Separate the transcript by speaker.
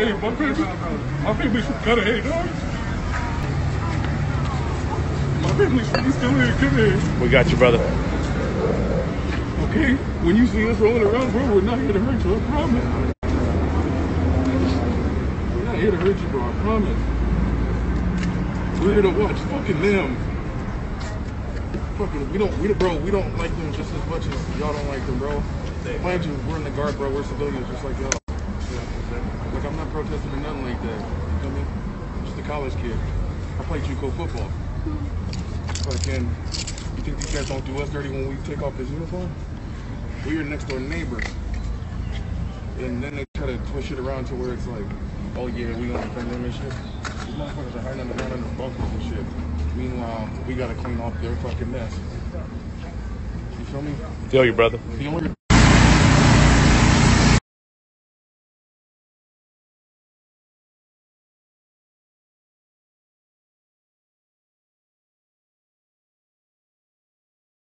Speaker 1: Hey, my family, my family's from Cudahy, dog. My family's from still in Cudahy.
Speaker 2: We got you, brother.
Speaker 1: Okay? When you see us rolling around, bro, we're not here to hurt you, I promise. We're not here to hurt you, bro, I promise. We're here to watch fucking them. Fucking, we don't, we don't, bro, we don't like them just as much as y'all don't like them, bro. Mind you, we're in the guard, bro, we're civilians just like y'all. Like, I'm not protesting or nothing like that. You feel me? I'm just a college kid. I play JUCO football. Fucking, you think these guys don't do us dirty when we take off his uniform? We are your next door neighbors. And then they try to twist it around to where it's like, oh yeah, we gonna defend them and shit. These motherfuckers are hiding underground under bunkers and shit. Meanwhile, we gotta clean off their fucking mess. You feel me?
Speaker 2: Feel you, brother.